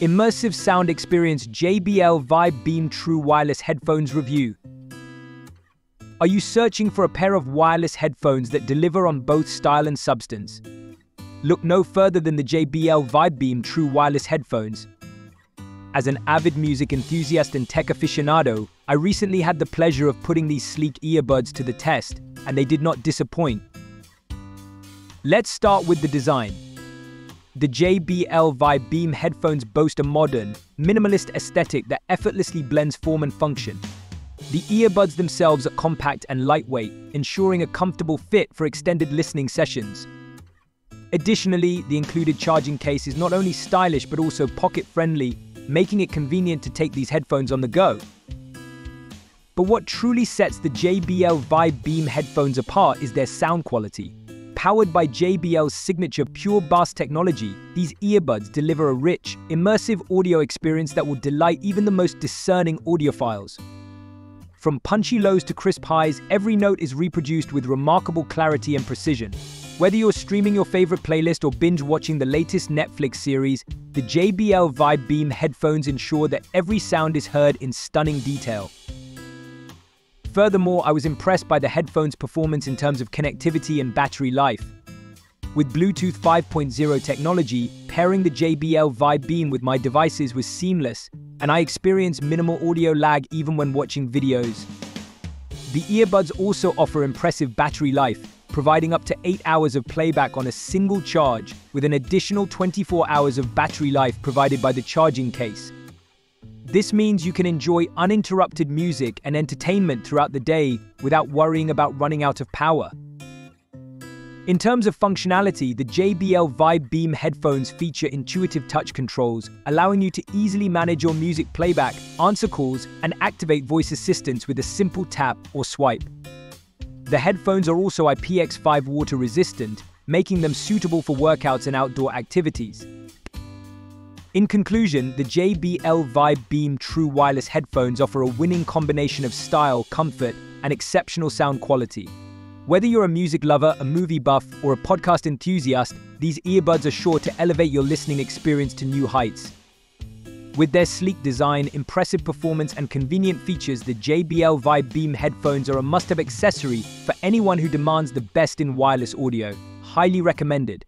Immersive Sound Experience JBL Vibe Beam True Wireless Headphones Review. Are you searching for a pair of wireless headphones that deliver on both style and substance? Look no further than the JBL Vibe Beam True Wireless Headphones. As an avid music enthusiast and tech aficionado, I recently had the pleasure of putting these sleek earbuds to the test, and they did not disappoint. Let's start with the design. The JBL Vibe Beam headphones boast a modern, minimalist aesthetic that effortlessly blends form and function. The earbuds themselves are compact and lightweight, ensuring a comfortable fit for extended listening sessions. Additionally, the included charging case is not only stylish but also pocket-friendly, making it convenient to take these headphones on the go. But what truly sets the JBL Vibe Beam headphones apart is their sound quality. Powered by JBL's signature pure bass technology, these earbuds deliver a rich, immersive audio experience that will delight even the most discerning audiophiles. From punchy lows to crisp highs, every note is reproduced with remarkable clarity and precision. Whether you're streaming your favorite playlist or binge watching the latest Netflix series, the JBL Vibe Beam headphones ensure that every sound is heard in stunning detail. Furthermore, I was impressed by the headphones' performance in terms of connectivity and battery life. With Bluetooth 5.0 technology, pairing the JBL Vibe Beam with my devices was seamless, and I experienced minimal audio lag even when watching videos. The earbuds also offer impressive battery life, providing up to 8 hours of playback on a single charge, with an additional 24 hours of battery life provided by the charging case. This means you can enjoy uninterrupted music and entertainment throughout the day without worrying about running out of power. In terms of functionality, the JBL Vibe Beam headphones feature intuitive touch controls, allowing you to easily manage your music playback, answer calls, and activate voice assistants with a simple tap or swipe. The headphones are also IPX5 water resistant, making them suitable for workouts and outdoor activities. In conclusion, the JBL Vibe Beam True Wireless headphones offer a winning combination of style, comfort, and exceptional sound quality. Whether you're a music lover, a movie buff, or a podcast enthusiast, these earbuds are sure to elevate your listening experience to new heights. With their sleek design, impressive performance, and convenient features, the JBL Vibe Beam headphones are a must have accessory for anyone who demands the best in wireless audio. Highly recommended.